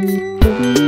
Música